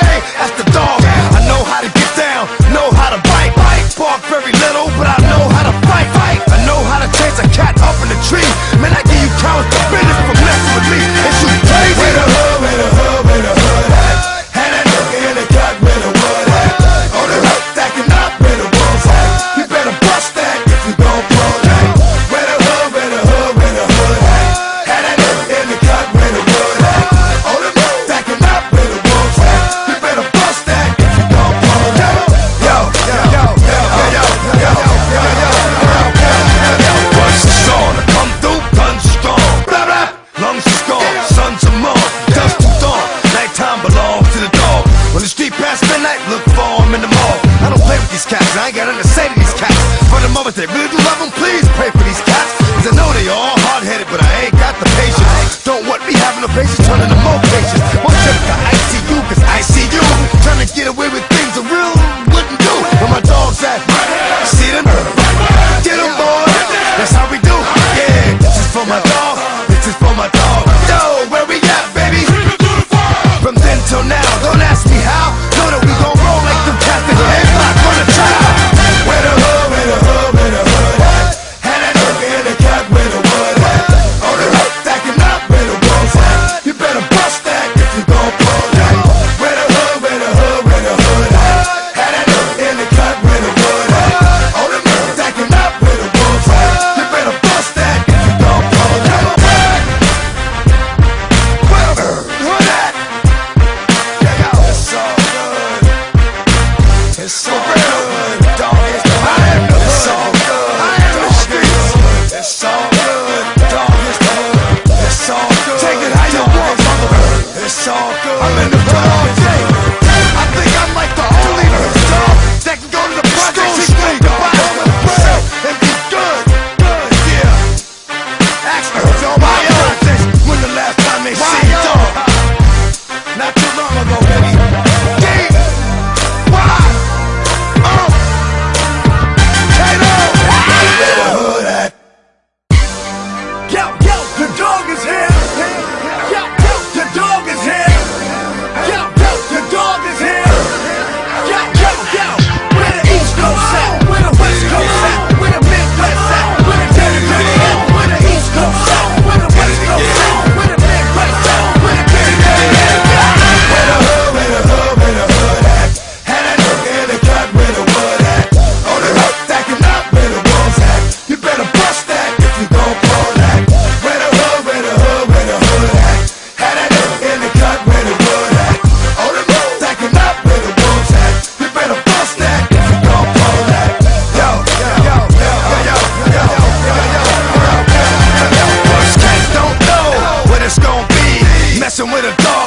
day the dog. cats, I ain't got nothing to say to these cats. For the moment they really do love them, please pray for these cats. Cause I know they all hard-headed, but I ain't got the patience. Don't want me having no patience, turning them over. patience. with a dog.